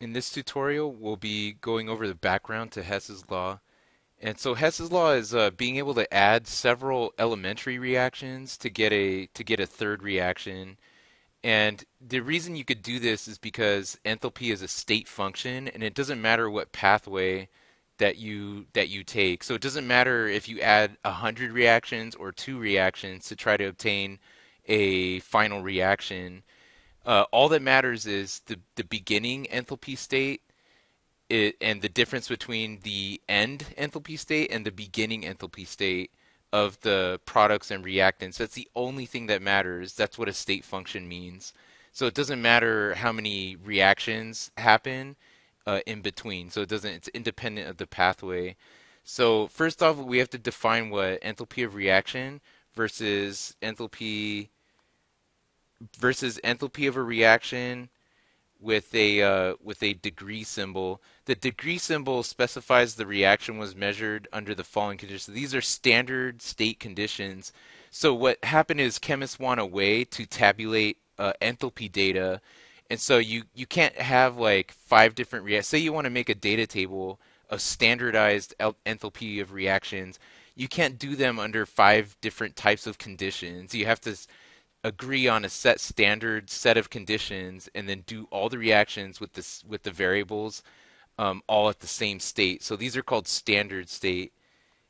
In this tutorial, we'll be going over the background to Hess's law. And so Hess's law is uh, being able to add several elementary reactions to get a to get a third reaction. And the reason you could do this is because enthalpy is a state function, and it doesn't matter what pathway that you that you take. So it doesn't matter if you add a hundred reactions or two reactions to try to obtain a final reaction uh, all that matters is the, the beginning enthalpy state it, and the difference between the end enthalpy state and the beginning enthalpy state of the products and reactants. That's the only thing that matters. That's what a state function means. So it doesn't matter how many reactions happen uh, in between. So it doesn't. It's independent of the pathway. So first off, we have to define what enthalpy of reaction versus enthalpy versus enthalpy of a reaction with a uh, with a degree symbol. The degree symbol specifies the reaction was measured under the following conditions. These are standard state conditions. So what happened is chemists want a way to tabulate uh, enthalpy data, and so you you can't have like five different reactions. Say you want to make a data table of standardized enthalpy of reactions. You can't do them under five different types of conditions. You have to agree on a set standard set of conditions and then do all the reactions with this with the variables um, all at the same state. So these are called standard state.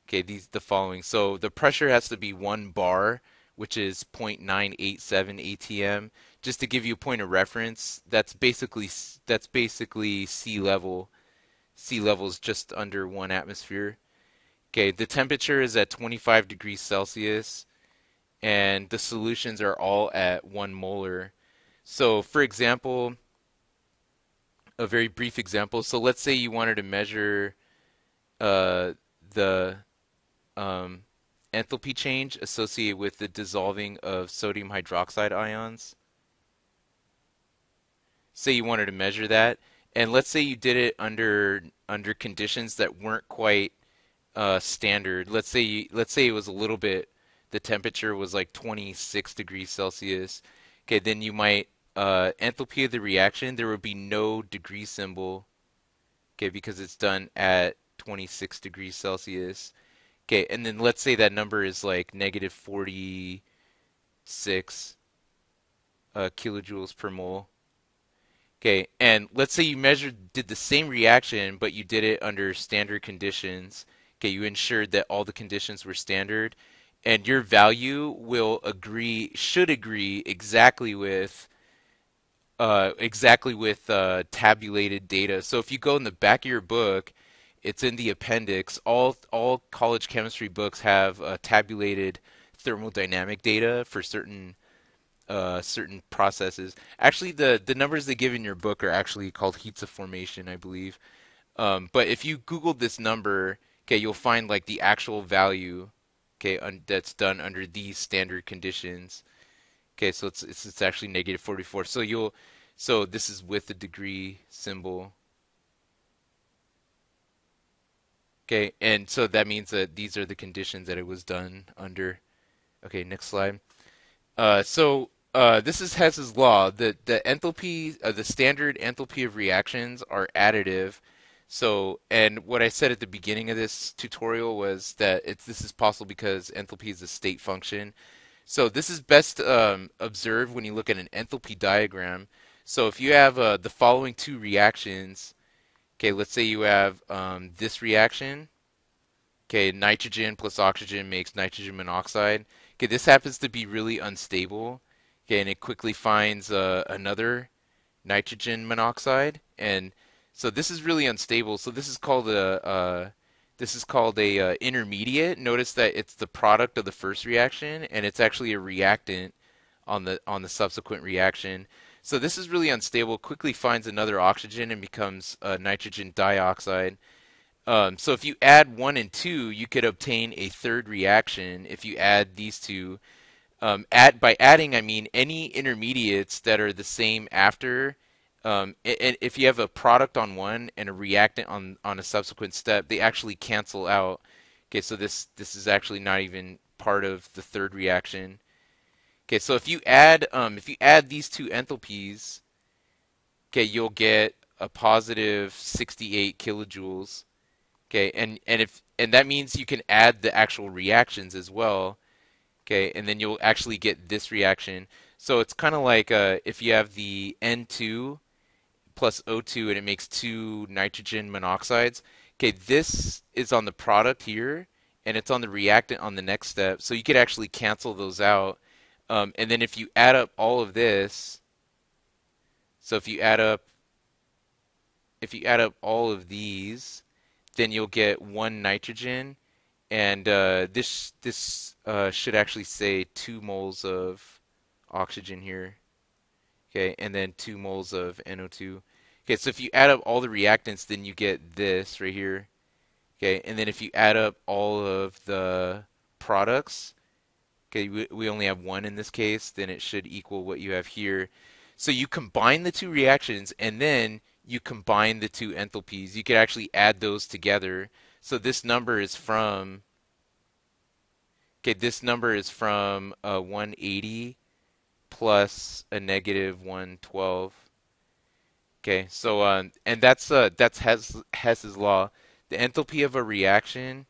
Okay, these the following. So the pressure has to be one bar, which is 0.987 atm. Just to give you a point of reference, that's basically that's basically sea level. Sea level is just under one atmosphere. Okay, the temperature is at 25 degrees Celsius and the solutions are all at one molar. So for example, a very brief example. So let's say you wanted to measure uh, the um, enthalpy change associated with the dissolving of sodium hydroxide ions. Say you wanted to measure that, and let's say you did it under under conditions that weren't quite uh, standard. Let's say you, let's say it was a little bit the temperature was like 26 degrees Celsius, okay, then you might uh, enthalpy of the reaction, there would be no degree symbol, okay, because it's done at 26 degrees Celsius. Okay, and then let's say that number is like negative 46 uh, kilojoules per mole. Okay, and let's say you measured, did the same reaction, but you did it under standard conditions. Okay, you ensured that all the conditions were standard and your value will agree should agree exactly with uh, exactly with uh, tabulated data. So if you go in the back of your book, it's in the appendix. All all college chemistry books have uh, tabulated thermodynamic data for certain uh, certain processes. Actually, the the numbers they give in your book are actually called heats of formation, I believe. Um, but if you Google this number, okay, you'll find like the actual value okay, that's done under these standard conditions. Okay, so it's, it's, it's actually negative 44. So you'll so this is with the degree symbol. Okay, and so that means that these are the conditions that it was done under. Okay, next slide. Uh, so uh, this is Hess's law. The the enthalpy, uh, the standard enthalpy of reactions are additive so, and what I said at the beginning of this tutorial was that it's this is possible because enthalpy is a state function. So this is best um, observed when you look at an enthalpy diagram. So if you have uh, the following two reactions, okay, let's say you have um, this reaction, okay, nitrogen plus oxygen makes nitrogen monoxide. Okay, this happens to be really unstable, okay, and it quickly finds uh, another nitrogen monoxide, and so this is really unstable. So this is called a uh, this is called a uh, intermediate. Notice that it's the product of the first reaction, and it's actually a reactant on the on the subsequent reaction. So this is really unstable. Quickly finds another oxygen and becomes uh, nitrogen dioxide. Um, so if you add one and two, you could obtain a third reaction. If you add these two, um, add by adding I mean any intermediates that are the same after um, and if you have a product on one and a reactant on on a subsequent step, they actually cancel out. Okay, so this this is actually not even part of the third reaction. Okay, so if you add um, if you add these two enthalpies, okay, you'll get a positive 68 kilojoules. Okay, and and if and that means you can add the actual reactions as well. Okay, and then you'll actually get this reaction. So it's kind of like uh, if you have the N2 plus O2 and it makes two nitrogen monoxides. Okay, this is on the product here, and it's on the reactant on the next step. So you could actually cancel those out. Um, and then if you add up all of this, so if you add up if you add up all of these, then you'll get one nitrogen, and uh, this this uh, should actually say two moles of oxygen here. Okay, and then two moles of NO2. Okay, so if you add up all the reactants, then you get this right here. Okay, and then if you add up all of the products, okay, we, we only have one in this case, then it should equal what you have here. So you combine the two reactions, and then you combine the two enthalpies. You could actually add those together. So this number is from, okay, this number is from uh, 180 plus a negative 112. Okay, so um, and that's uh, that's Hess, Hess's law. The enthalpy of a reaction,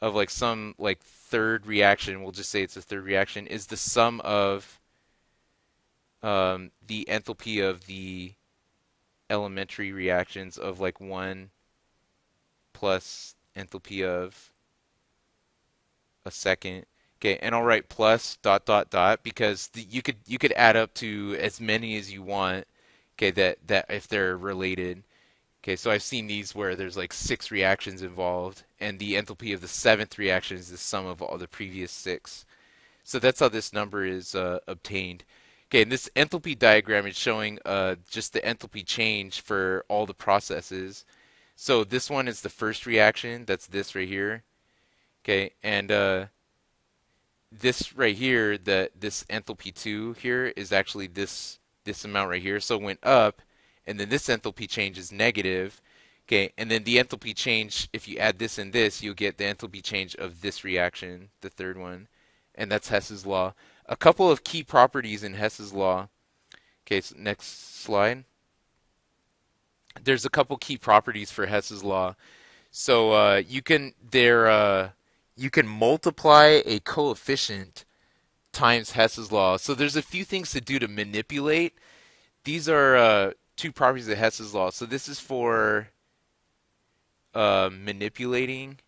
of like some like third reaction, we'll just say it's a third reaction, is the sum of um, the enthalpy of the elementary reactions of like 1 plus enthalpy of a second. Okay, and I'll write plus dot dot dot because the, you could you could add up to as many as you want. Okay, that that if they're related. Okay, so I've seen these where there's like six reactions involved, and the enthalpy of the seventh reaction is the sum of all the previous six. So that's how this number is uh, obtained. Okay, and this enthalpy diagram is showing uh, just the enthalpy change for all the processes. So this one is the first reaction, that's this right here. Okay, and uh, this right here, the this enthalpy 2 here is actually this this amount right here. So it went up, and then this enthalpy change is negative. Okay, and then the enthalpy change, if you add this and this, you'll get the enthalpy change of this reaction, the third one. And that's Hess's law a couple of key properties in Hess's law. Okay, so next slide. There's a couple key properties for Hess's law. So uh, you can there uh, you can multiply a coefficient times Hess's law. So there's a few things to do to manipulate. These are uh, two properties of Hess's law. So this is for uh, manipulating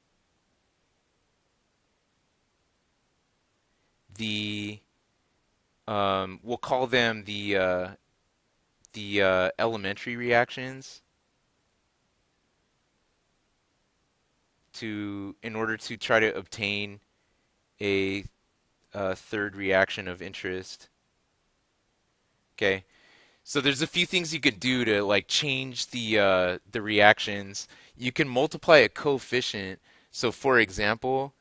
the um, we'll call them the uh, the uh, elementary reactions to in order to try to obtain a, a third reaction of interest. Okay, so there's a few things you could do to like change the uh, the reactions. You can multiply a coefficient. So for example,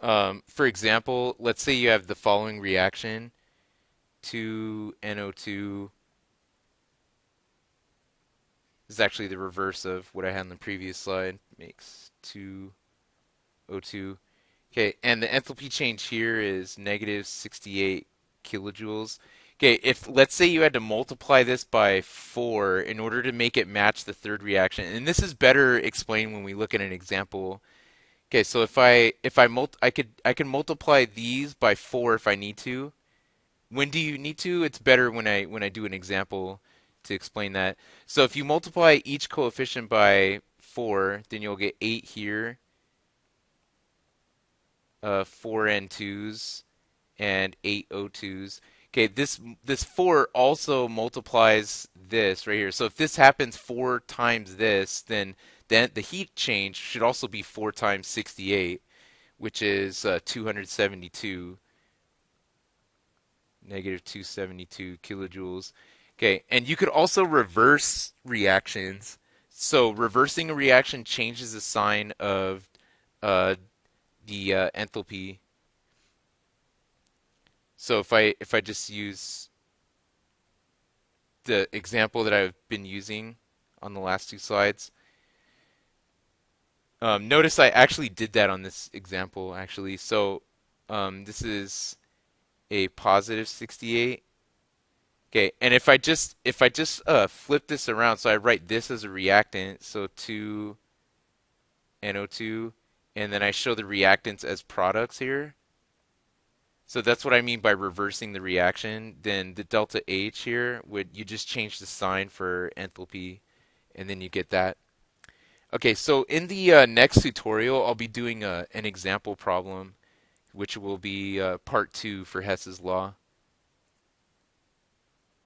Um, for example, let's say you have the following reaction: 2NO2 this is actually the reverse of what I had in the previous slide. Makes 2O2. Okay, and the enthalpy change here is negative 68 kilojoules. Okay, if let's say you had to multiply this by 4 in order to make it match the third reaction, and this is better explained when we look at an example Okay, so if I if I multi I could I can multiply these by four if I need to. When do you need to? It's better when I when I do an example to explain that. So if you multiply each coefficient by four, then you'll get eight here. Uh, four N2s and eight O2s. Okay, this this four also multiplies this right here. So if this happens four times this, then then the heat change should also be 4 times 68, which is uh, 272, negative 272 kilojoules. Okay, and you could also reverse reactions. So reversing a reaction changes the sign of uh, the uh, enthalpy. So if I if I just use the example that I've been using on the last two slides, um, notice I actually did that on this example, actually. So um, this is a positive 68. Okay, and if I just if I just uh, flip this around, so I write this as a reactant, so 2 NO2, and then I show the reactants as products here. So that's what I mean by reversing the reaction. Then the delta H here would you just change the sign for enthalpy, and then you get that. Okay, so in the uh, next tutorial, I'll be doing uh, an example problem, which will be uh, part two for Hess's law.